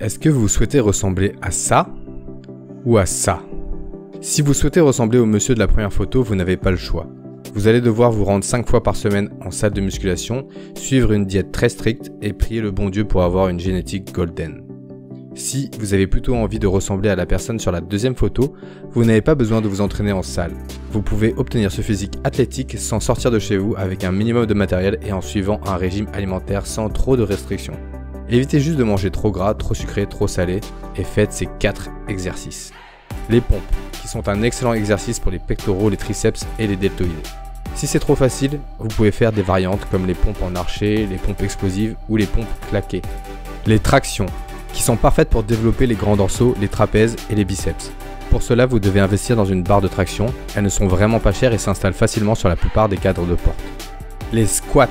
Est-ce que vous souhaitez ressembler à ça ou à ça? Si vous souhaitez ressembler au monsieur de la première photo, vous n'avez pas le choix. Vous allez devoir vous rendre 5 fois par semaine en salle de musculation, suivre une diète très stricte et prier le bon Dieu pour avoir une génétique golden. Si vous avez plutôt envie de ressembler à la personne sur la deuxième photo, vous n'avez pas besoin de vous entraîner en salle. Vous pouvez obtenir ce physique athlétique sans sortir de chez vous avec un minimum de matériel et en suivant un régime alimentaire sans trop de restrictions. Évitez juste de manger trop gras, trop sucré, trop salé et faites ces 4 exercices. Les pompes, qui sont un excellent exercice pour les pectoraux, les triceps et les deltoïdes. Si c'est trop facile, vous pouvez faire des variantes comme les pompes en archer, les pompes explosives ou les pompes claquées. Les tractions, qui sont parfaites pour développer les grands dorsaux, les trapèzes et les biceps. Pour cela, vous devez investir dans une barre de traction. Elles ne sont vraiment pas chères et s'installent facilement sur la plupart des cadres de porte. Les squats,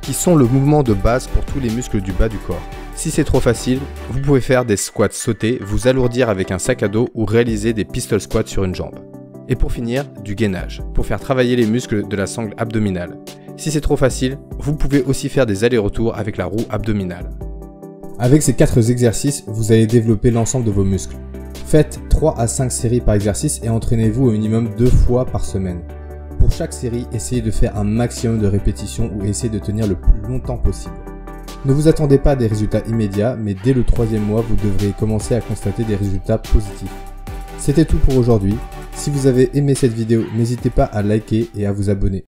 qui sont le mouvement de base pour tous les muscles du bas du corps. Si c'est trop facile, vous pouvez faire des squats sautés, vous alourdir avec un sac à dos ou réaliser des pistol squats sur une jambe. Et pour finir, du gainage, pour faire travailler les muscles de la sangle abdominale. Si c'est trop facile, vous pouvez aussi faire des allers-retours avec la roue abdominale. Avec ces 4 exercices, vous allez développer l'ensemble de vos muscles. Faites 3 à 5 séries par exercice et entraînez-vous au minimum 2 fois par semaine. Pour chaque série, essayez de faire un maximum de répétitions ou essayez de tenir le plus longtemps possible. Ne vous attendez pas des résultats immédiats, mais dès le troisième mois, vous devrez commencer à constater des résultats positifs. C'était tout pour aujourd'hui. Si vous avez aimé cette vidéo, n'hésitez pas à liker et à vous abonner.